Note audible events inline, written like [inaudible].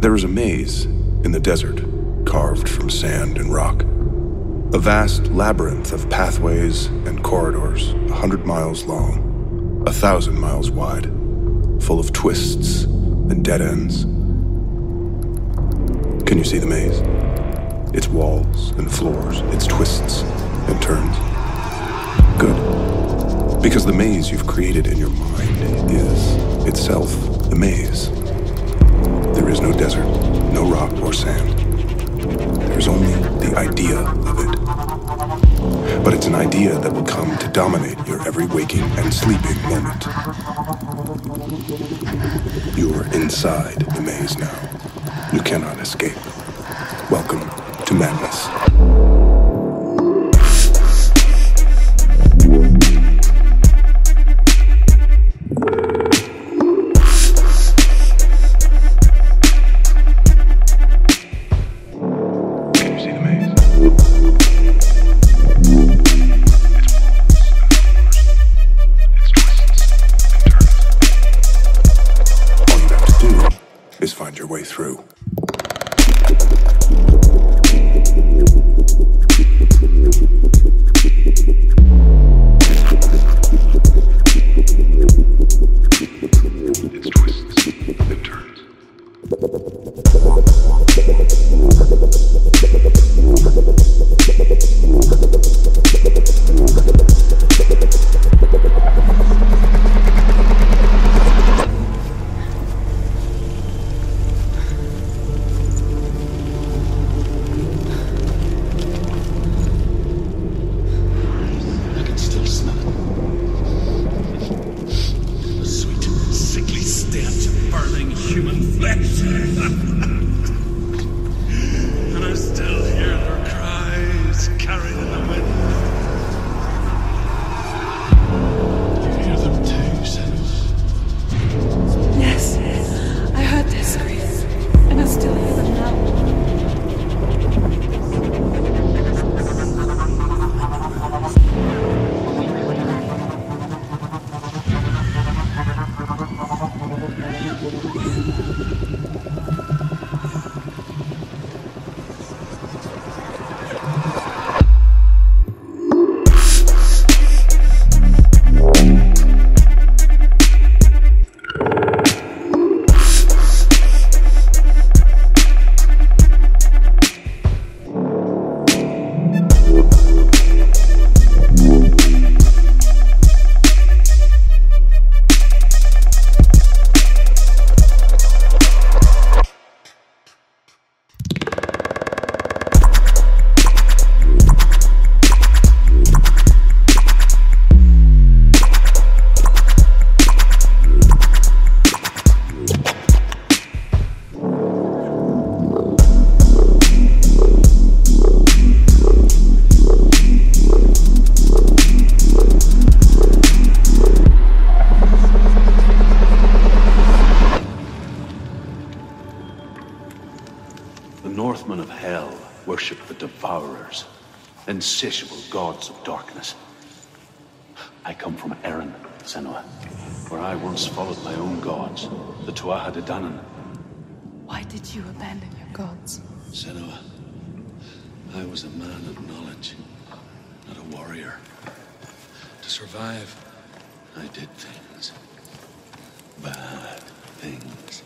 There is a maze in the desert, carved from sand and rock. A vast labyrinth of pathways and corridors, a hundred miles long, a thousand miles wide, full of twists and dead ends. Can you see the maze? Its walls and floors, its twists and turns. Good. Because the maze you've created in your mind is itself the maze. There is no desert, no rock or sand. There's only the idea of it. But it's an idea that will come to dominate your every waking and sleeping moment. You're inside the maze now. You cannot escape. Welcome to madness. Is find your way through. Burning human flesh. [laughs] and I still hear their cries carried in the wind. The Northmen of Hell worship the Devourers, insatiable gods of darkness. I come from Erin, Senua, where I once followed my own gods, the Tuatha De Danann. Why did you abandon your gods? Senua, I was a man of knowledge, not a warrior. To survive, I did things. Bad things.